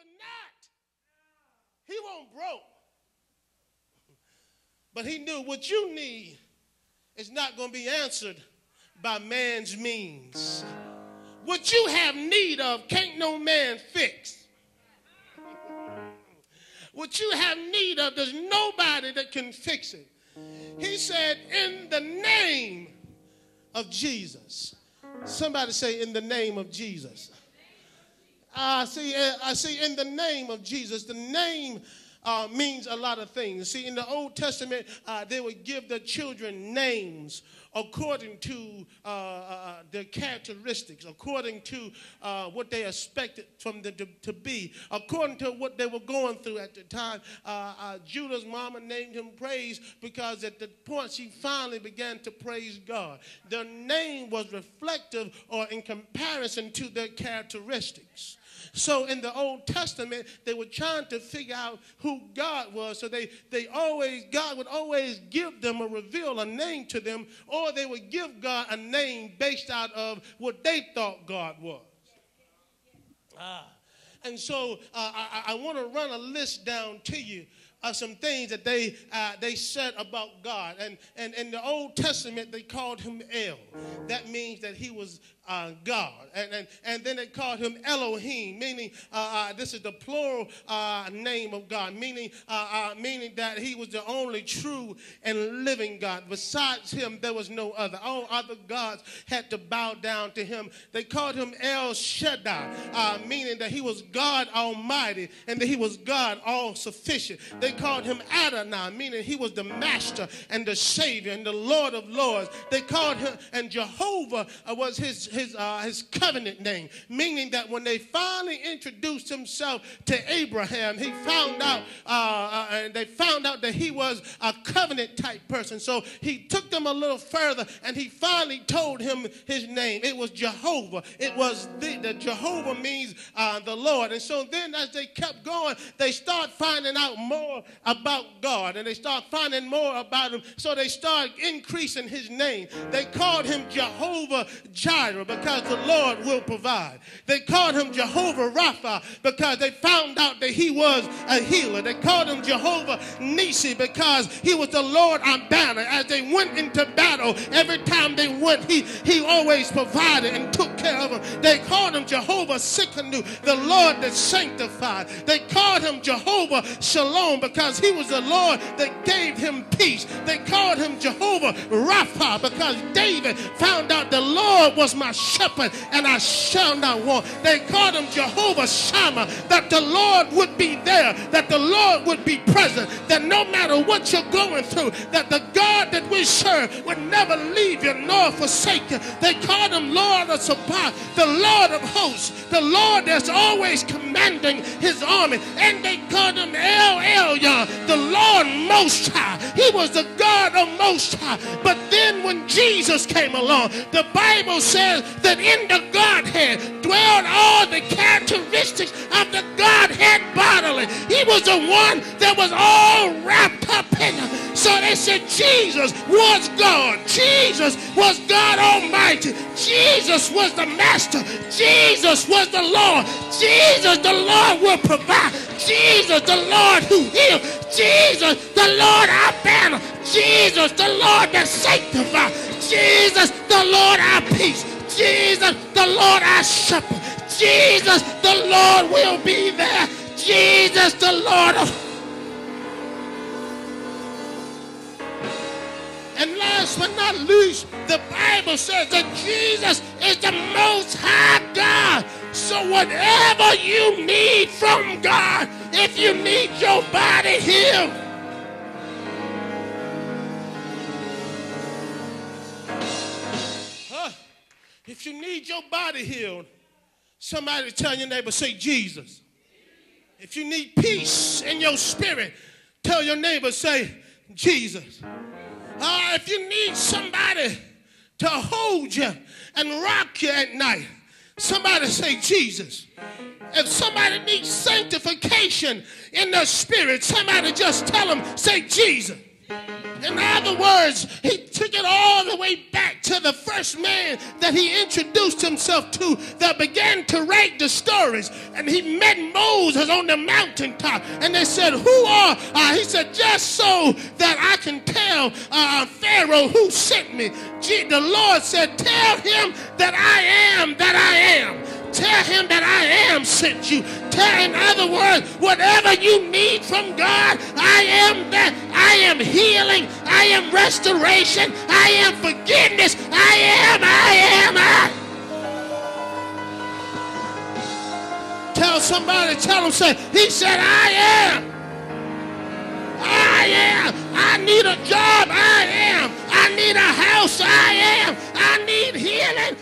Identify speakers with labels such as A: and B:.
A: will not. He won't broke. But he knew what you need is not going to be answered by man's means. What you have need of can't no man fix. What you have need of, there's nobody that can fix it. He said, in the name of Jesus. Somebody say, in the name of Jesus. I see, uh, I see, in the name of Jesus. The name uh, means a lot of things. See, in the Old Testament, uh, they would give the children names according to uh, uh, uh their characteristics, according to what they expected from them to, to, be, according to what they were going through at the time. Judah's mama named him Praise because at the point she finally began to praise God. Their name was reflective or in comparison to their characteristics. So in the Old Testament, they were trying to figure out who God was. So they, they always, God would always give them or reveal a name to them, or they would give God a name based out of what they thought God was. Ah. And so uh, I, I want to run a list down to you of some things that they, uh, they said about God. And, and in the Old Testament, they called him El. That means that he was uh, God. And, and, and then they called him Elohim, meaning uh, uh, this is the plural uh, name of God, meaning, uh, uh, meaning that he was the only true and living God. Besides him, there was no other. All other gods had to bow down to him. They called him El Shaddai, meaning that he was God Almighty and that he was God all sufficient. They called him Adonai, meaning he was the master and the savior and the Lord of lords. They called him, and Jehovah was his, his his, uh, his covenant name, meaning that when they finally introduced himself to Abraham, he found out, uh, uh, they found out that he was a covenant type person. So he took them a little further and he finally told him his name. It was Jehovah. It was the, the Jehovah means uh, the Lord. And so then as they kept going, they start finding out more about God and they start finding more about him. So they start increasing his name. They called him Jehovah Jireh because the Lord will provide. They called him Jehovah Rapha because they found out that he was a healer. They called him Jehovah Nisi because he was the Lord our banner. As they went into battle, every time they went, he, he always provided and took care of them. They called him Jehovah Tsidkenu, the Lord that sanctified. They called him Jehovah Shalom because he was the Lord that gave him peace. They called him Jehovah Rapha because David found out the Lord was my shepherd, and I shall not want. They called him Jehovah Shammah, that the Lord would be there, that the Lord would be present, that no matter what you're going through, that the We serve would never leave you nor forsake you. They called him Lord of Supply, the Lord of hosts, the Lord that's always commanding his army. And they called him El Elyon, the Lord Most High. He was the God of Most High. But then when Jesus came along, the Bible says that in the Godhead dwelled all the characteristics of the Godhead bodily. He was the one that was all wrapped up in it. So they said Jesus was God. Jesus was God Almighty. Jesus was the Master. Jesus was the Lord. Jesus, the Lord will provide. Jesus, the Lord who heals. Jesus, the Lord our banner. Jesus, the Lord that sanctifies. Jesus, the Lord our peace. Jesus, the Lord our shepherd. Jesus, the Lord will be there. Jesus, the Lord of. And last but not least, the Bible says that Jesus is the most high God. So whatever you need from God, if you need your body healed, If you need your body healed, somebody tell your neighbor, say Jesus. If you need peace in your spirit, tell your neighbor, say Jesus. Uh, if you need somebody to hold you and rock you at night, somebody say Jesus. If somebody needs sanctification in the spirit, somebody just tell them, say Jesus. In other words, he took it all the way back to the first man that he introduced himself to that began to write the stories. And he met Moses on the mountaintop. And they said, Who are? Uh, he said, Just so that I can tell uh, Pharaoh who sent me. The Lord said, Tell him that I am that I am. Tell him that I am sent you. Tell, in other words, whatever you need from God, I am that. I am healing. I am restoration. I am forgiveness. Tell him, say, he said, I am. I am. I need a job. I am. I need a house. I am. I need healing.